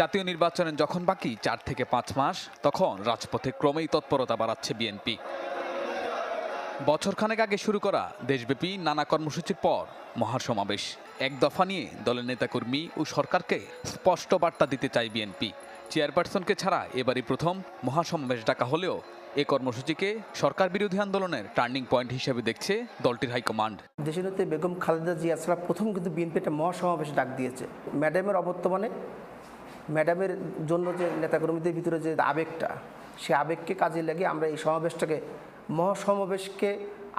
জাতীয় নির্বাচনে যখন বাকি চার থেকে পাঁচ মাস, তখন রাজপথে ক্রমেই তৎপরতা বাড়াচ্ছে বিএনপি। বছরখানেক আগে শুরু করা দেশব্যাপী নানা কর্মসূচির পর মহাসমাবেশ। এক দফা নিয়ে দলের নেতাকর্মী ও সরকারকে স্পষ্ট বার্তা দিতে চায় বিএনপি। চেয়ারপারসনকে ছাড়া এবারই প্রথম মহাসমাবেশ ডাকা হলেও এ কর্মসূচিকে সরকার বিরোধী আন্দোলনের টার্নিং পয়েন্ট হিসেবে দেখছে দলটির হাইকমান্ড। দেশনেত্রী বেগম খালেদা জিয়া ছাড়া প্রথম কিন্তু বিএনপি একটা মহাসমাবেশ ডাক দিয়েছে। ম্যাডামের অবর্তমানে ম্যাডামের জন্য যে নেতাকর্মীদের ভিতরে যে আবেগটা, সে আবেগকে কাজে লাগে আমরা এই সমাবেশটাকে, মহাসমাবেশকে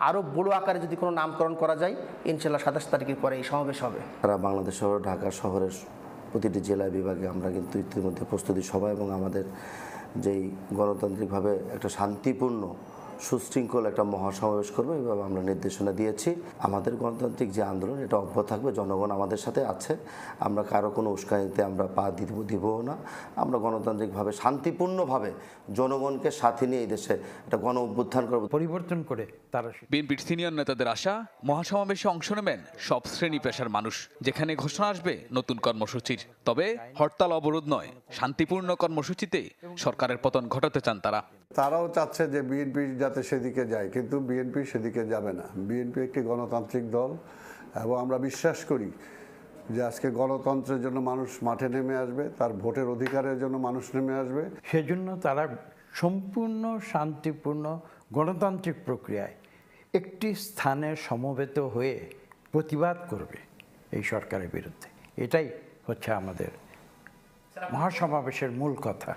আরও বড় আকারে যদি কোনো নামকরণ করা যায়, ইনশাল্লাহ সাতাশ তারিখের পরে এই সমাবেশ হবে। সারা বাংলাদেশ শহর ঢাকা শহরের প্রতিটি জেলা বিভাগে আমরা কিন্তু ইতিমধ্যে প্রস্তুতি সভা এবং আমাদের যেই গণতান্ত্রিকভাবে একটা শান্তিপূর্ণ সুশৃঙ্খল একটা মহাসমাবেশ করব এইভাবে আমরা নির্দেশনা দিয়েছি। আমাদের গণতান্ত্রিক যে আন্দোলন এটা অব্যাহত থাকবে জনগণ আমাদের সাথে আছে। আমরা কারও কোনো উস্কানিতে আমরা পা দিব দিবও না। আমরা গণতান্ত্রিকভাবে শান্তিপূর্ণভাবে জনগণকে সাথে নিয়ে এই দেশে একটা গণ অভ্যুত্থান করব। পরিবর্তন করে তারা বিএনপির সিনিয়র নেতাদের আশা মহাসমাবেশে অংশ নেবেন সব শ্রেণি পেশার মানুষ। যেখানে ঘোষণা আসবে নতুন কর্মসূচির। তবে হরতাল অবরোধ নয় শান্তিপূর্ণ কর্মসূচিতে সরকারের পতন ঘটাতে চান তারা। তারাও চাচ্ছে যে বিএনপি যাতে সেদিকে যায়, কিন্তু বিএনপি সেদিকে যাবে না। বিএনপি একটি গণতান্ত্রিক দল, এবং আমরা বিশ্বাস করি যে আজকে গণতন্ত্রের জন্য মানুষ মাঠে নেমে আসবে, তার ভোটের অধিকারের জন্য মানুষ নেমে আসবে। সেজন্য তারা সম্পূর্ণ শান্তিপূর্ণ গণতান্ত্রিক প্রক্রিয়ায় একটি স্থানে সমবেত হয়ে প্রতিবাদ করবে এই সরকারের বিরুদ্ধে। এটাই হচ্ছে আমাদের মহাসমাবেশের মূল কথা।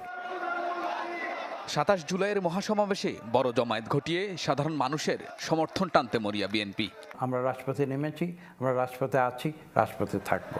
সাতাশ জুলাইয়ের মহাসমাবেশে বড় জমায়েত ঘটিয়ে সাধারণ মানুষের সমর্থন টানতে মরিয়া বিএনপি। আমরা রাজপথে নেমেছি, আমরা রাজপথে আছি, রাজপথে থাকব।